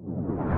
you